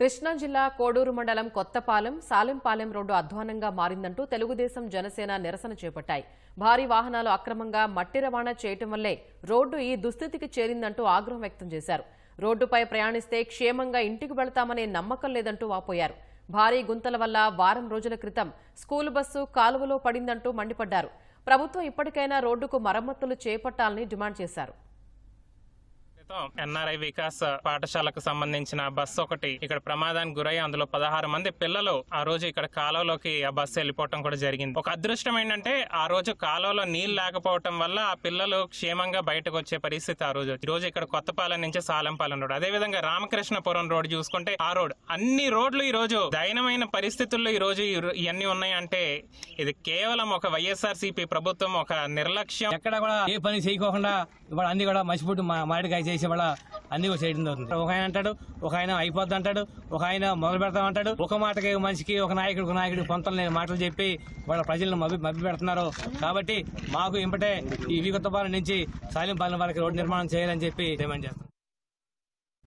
కృష్ణా జిల్లా కోడూరు మండలం కొత్తపాలెం సాలెంపాలెం రోడ్డు అధ్వానంగా మారిందంటూ తెలుగుదేశం జనసేన నిరసన చేపట్టాయి. భారీ వాహనాలు అక్రమంగా మట్టి రవాణా చేయటం వల్లే రోడ్డు ఈ దుస్థితికి చేరిందంటూ ఆగ్రహం వ్యక్తం చేశారు. రోడ్డుపై ప్రయాణిస్తే క్షేమంగా ఇంటికి వెళతామనే నమ్మకం లేదంటూ వాపోయారు. భారీ గుంతల వల్ల వారం రోజుల క్రితం స్కూలు బస్సు కాలువలో పడిందంటూ మండిపడ్డారు. ప్రభుత్వం ఇప్పటికైనా రోడ్డుకు మరమ్మతులు చేపట్టాలని డిమాండ్ చేశారు. క్రితం ఎన్ఆర్ఐ వికాస్ పాఠశాలకు సంబంధించిన బస్సు ఒకటి ఇక్కడ ప్రమాదానికి గురై అందులో పదహారు మంది పిల్లలు ఆ రోజు ఇక్కడ కాలువలోకి ఆ బస్సు వెళ్ళిపోవటం కూడా జరిగింది. ఒక అదృష్టం ఏంటంటే ఆ రోజు కాలువలో నీళ్ళు లేకపోవటం వల్ల ఆ పిల్లలు క్షేమంగా బయటకు వచ్చే పరిస్థితి ఆ రోజు. ఈ రోజు ఇక్కడ కొత్తపాలెం నుంచి సాలంపాలెం రోడ్. అదే విధంగా రామకృష్ణపురం రోడ్ చూసుకుంటే ఆ రోడ్. అన్ని రోడ్లు ఈ రోజు దయనమైన పరిస్థితుల్లో ఈ రోజు ఇవన్నీ ఉన్నాయంటే ఇది కేవలం ఒక వైఎస్ఆర్ ప్రభుత్వం ఒక నిర్లక్ష్యం. ఎక్కడ కూడా ఏ పని చేయకోకుండా అన్ని కూడా మసిపోటు మా చేసి చేసి ఇవాళ అన్ని చేయడం జరుగుతుంది ఒక ఆయన అంటాడు ఒక ఆయన అయిపోద్ది అంటాడు ఒక ఆయన మొదలు పెడతాం అంటాడు ఒక మాటకి మనిషికి ఒక నాయకుడు ఒక నాయకుడు పొంతలు లేని మాటలు చెప్పి వాళ్ళ ప్రజలను మభి మభ్య పెడుతున్నారు. కాబట్టి మాకు ఇంపటే ఈ కొత్తపాలెం నుంచి సాలింపాలెం వారికి రోడ్డు నిర్మాణం చేయాలని చెప్పి డిమాండ్ చేస్తున్నాం.